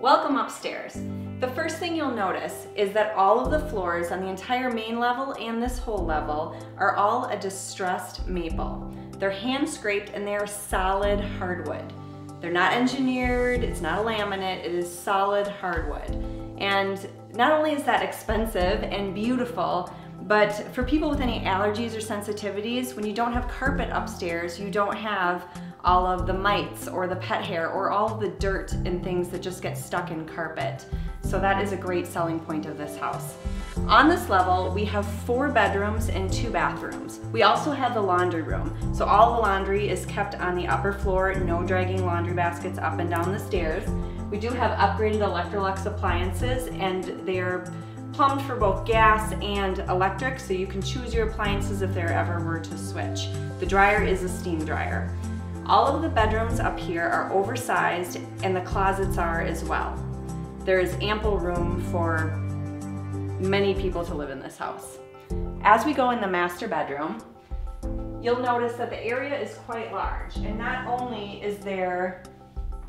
Welcome upstairs. The first thing you'll notice is that all of the floors on the entire main level and this whole level are all a distressed maple. They're hand scraped and they are solid hardwood. They're not engineered, it's not a laminate, it is solid hardwood. And not only is that expensive and beautiful, but for people with any allergies or sensitivities, when you don't have carpet upstairs, you don't have all of the mites or the pet hair or all of the dirt and things that just get stuck in carpet. So that is a great selling point of this house. On this level, we have four bedrooms and two bathrooms. We also have the laundry room. So all the laundry is kept on the upper floor, no dragging laundry baskets up and down the stairs. We do have upgraded Electrolux appliances and they're plumbed for both gas and electric, so you can choose your appliances if there ever were to switch. The dryer is a steam dryer. All of the bedrooms up here are oversized and the closets are as well. There is ample room for many people to live in this house. As we go in the master bedroom, you'll notice that the area is quite large and not only is there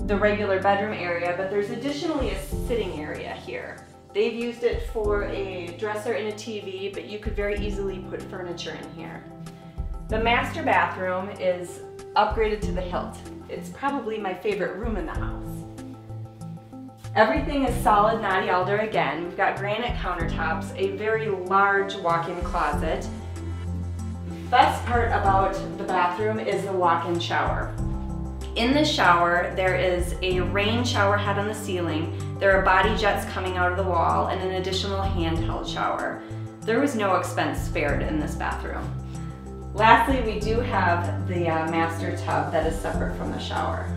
the regular bedroom area, but there's additionally a sitting area here. They've used it for a dresser and a TV, but you could very easily put furniture in here. The master bathroom is upgraded to the hilt. It's probably my favorite room in the house. Everything is solid knotty alder again. We've got granite countertops, a very large walk-in closet. Best part about the bathroom is the walk-in shower. In the shower, there is a rain shower head on the ceiling. There are body jets coming out of the wall and an additional handheld shower. There was no expense spared in this bathroom. Lastly, we do have the uh, master tub that is separate from the shower.